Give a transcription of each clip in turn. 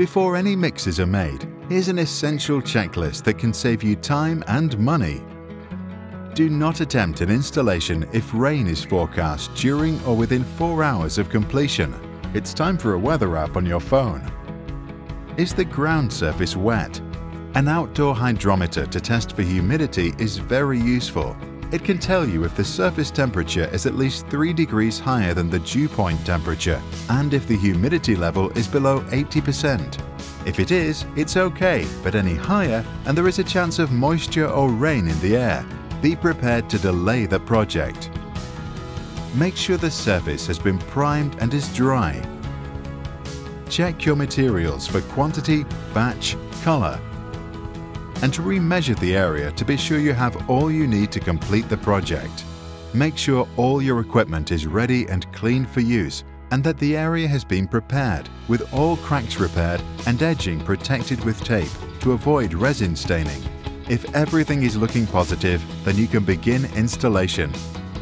Before any mixes are made, here's an essential checklist that can save you time and money. Do not attempt an installation if rain is forecast during or within 4 hours of completion. It's time for a weather app on your phone. Is the ground surface wet? An outdoor hydrometer to test for humidity is very useful. It can tell you if the surface temperature is at least 3 degrees higher than the dew point temperature and if the humidity level is below 80%. If it is, it's okay, but any higher and there is a chance of moisture or rain in the air, be prepared to delay the project. Make sure the surface has been primed and is dry. Check your materials for quantity, batch, colour, and to remeasure the area to be sure you have all you need to complete the project. Make sure all your equipment is ready and clean for use and that the area has been prepared with all cracks repaired and edging protected with tape to avoid resin staining. If everything is looking positive, then you can begin installation.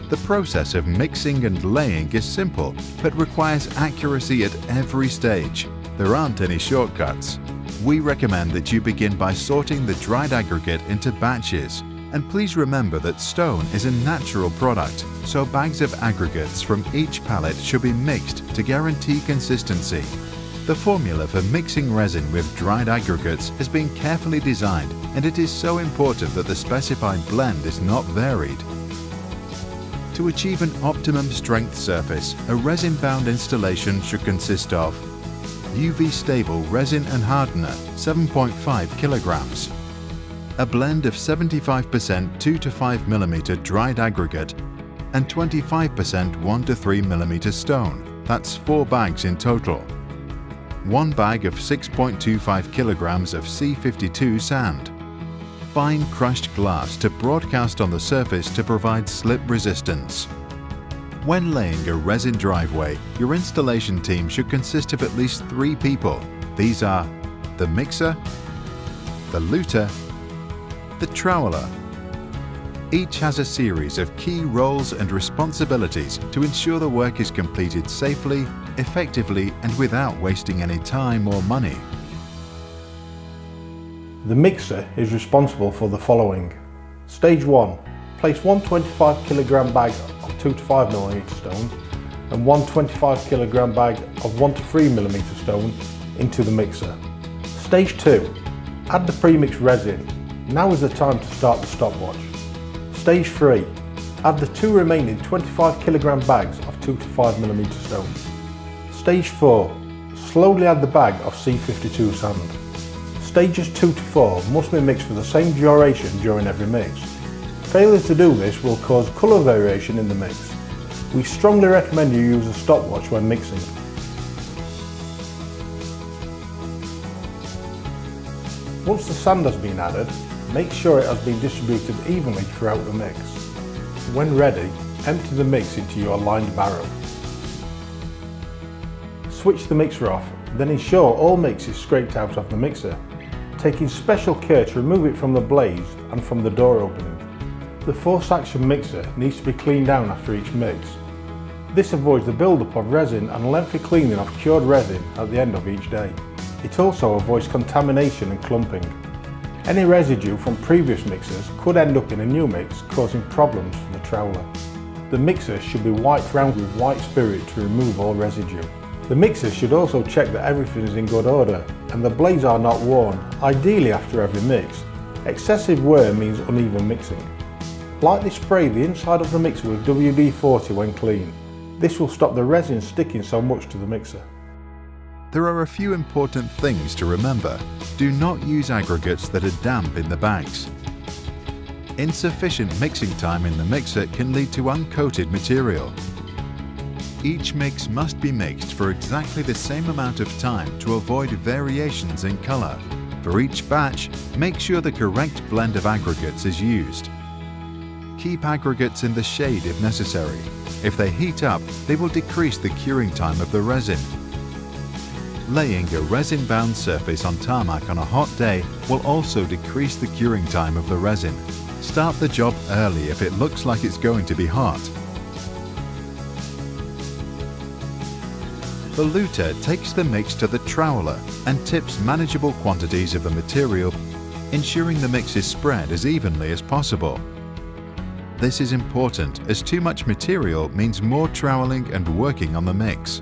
The process of mixing and laying is simple, but requires accuracy at every stage. There aren't any shortcuts. We recommend that you begin by sorting the dried aggregate into batches. And please remember that stone is a natural product, so bags of aggregates from each pallet should be mixed to guarantee consistency. The formula for mixing resin with dried aggregates has been carefully designed and it is so important that the specified blend is not varied. To achieve an optimum strength surface, a resin-bound installation should consist of UV stable resin and hardener 7.5 kilograms, a blend of 75% 2 to 5 mm dried aggregate and 25% 1 to 3 mm stone, that's 4 bags in total. One bag of 6.25 kilograms of C52 sand, fine crushed glass to broadcast on the surface to provide slip resistance. When laying a resin driveway, your installation team should consist of at least three people. These are the mixer, the luter, the troweler. Each has a series of key roles and responsibilities to ensure the work is completed safely effectively and without wasting any time or money. The mixer is responsible for the following. Stage 1. Place one 25 kg bag 2 to 5 mm stone and one 25 kg bag of 1 to 3 mm stone into the mixer. Stage 2. Add the premixed resin. Now is the time to start the stopwatch. Stage 3. Add the two remaining 25 kg bags of 2 to 5 mm stone. Stage 4. Slowly add the bag of C52 sand. Stages 2 to 4 must be mixed for the same duration during every mix. Failure to do this will cause colour variation in the mix. We strongly recommend you use a stopwatch when mixing. Once the sand has been added, make sure it has been distributed evenly throughout the mix. When ready, empty the mix into your lined barrel. Switch the mixer off, then ensure all mix is scraped out of the mixer, taking special care to remove it from the blades and from the door opening. The force action mixer needs to be cleaned down after each mix. This avoids the build-up of resin and lengthy cleaning of cured resin at the end of each day. It also avoids contamination and clumping. Any residue from previous mixers could end up in a new mix causing problems for the troweler. The mixer should be wiped round with white spirit to remove all residue. The mixer should also check that everything is in good order and the blades are not worn, ideally after every mix. Excessive wear means uneven mixing. Lightly spray the inside of the mixer with WD-40 when clean. This will stop the resin sticking so much to the mixer. There are a few important things to remember. Do not use aggregates that are damp in the bags. Insufficient mixing time in the mixer can lead to uncoated material. Each mix must be mixed for exactly the same amount of time to avoid variations in colour. For each batch, make sure the correct blend of aggregates is used. Keep aggregates in the shade if necessary. If they heat up, they will decrease the curing time of the resin. Laying a resin-bound surface on tarmac on a hot day will also decrease the curing time of the resin. Start the job early if it looks like it's going to be hot the luter takes the mix to the troweler and tips manageable quantities of the material, ensuring the mix is spread as evenly as possible. This is important as too much material means more troweling and working on the mix.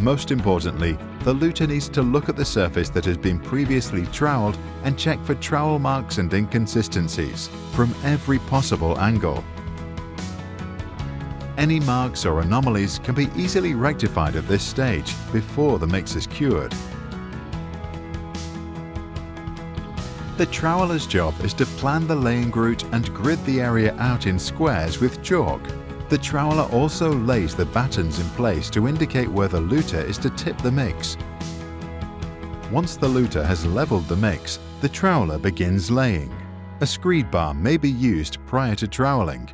Most importantly, the luter needs to look at the surface that has been previously troweled and check for trowel marks and inconsistencies from every possible angle. Any marks or anomalies can be easily rectified at this stage before the mix is cured. The troweler's job is to plan the laying route and grid the area out in squares with chalk. The troweler also lays the battens in place to indicate where the luter is to tip the mix. Once the luter has leveled the mix, the troweler begins laying. A screed bar may be used prior to troweling.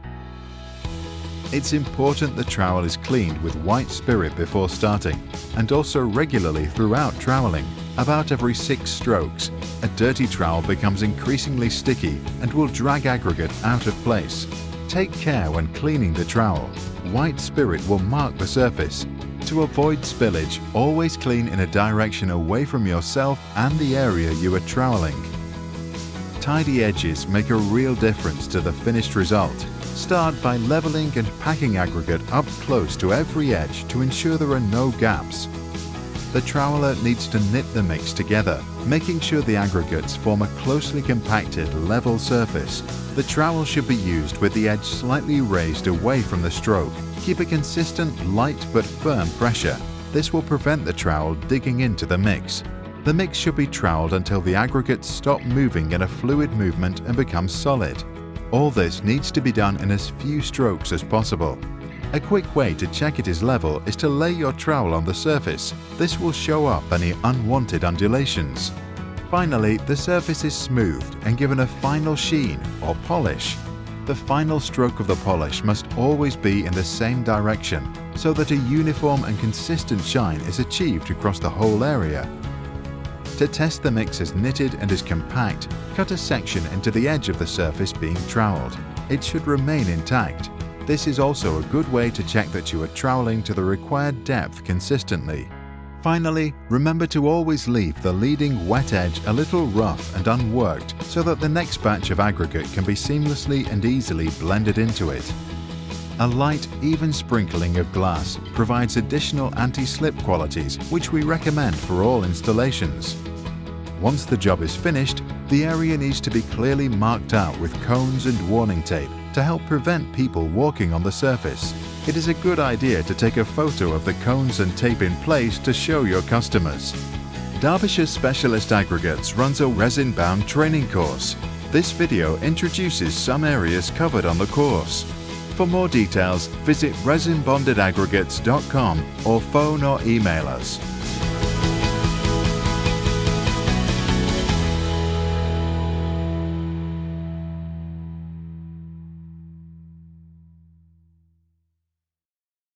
It's important the trowel is cleaned with white spirit before starting and also regularly throughout troweling, about every six strokes. A dirty trowel becomes increasingly sticky and will drag aggregate out of place. Take care when cleaning the trowel. White spirit will mark the surface. To avoid spillage, always clean in a direction away from yourself and the area you are troweling. Tidy edges make a real difference to the finished result Start by leveling and packing aggregate up close to every edge to ensure there are no gaps. The troweler needs to knit the mix together, making sure the aggregates form a closely compacted, level surface. The trowel should be used with the edge slightly raised away from the stroke. Keep a consistent, light but firm pressure. This will prevent the trowel digging into the mix. The mix should be troweled until the aggregates stop moving in a fluid movement and become solid. All this needs to be done in as few strokes as possible. A quick way to check it is level is to lay your trowel on the surface. This will show up any unwanted undulations. Finally, the surface is smoothed and given a final sheen or polish. The final stroke of the polish must always be in the same direction so that a uniform and consistent shine is achieved across the whole area. To test the mix as knitted and as compact, cut a section into the edge of the surface being troweled. It should remain intact. This is also a good way to check that you are troweling to the required depth consistently. Finally, remember to always leave the leading wet edge a little rough and unworked so that the next batch of aggregate can be seamlessly and easily blended into it. A light, even sprinkling of glass provides additional anti-slip qualities which we recommend for all installations. Once the job is finished, the area needs to be clearly marked out with cones and warning tape to help prevent people walking on the surface. It is a good idea to take a photo of the cones and tape in place to show your customers. Derbyshire Specialist Aggregates runs a resin-bound training course. This video introduces some areas covered on the course. For more details, visit resinbondedaggregates.com or phone or email us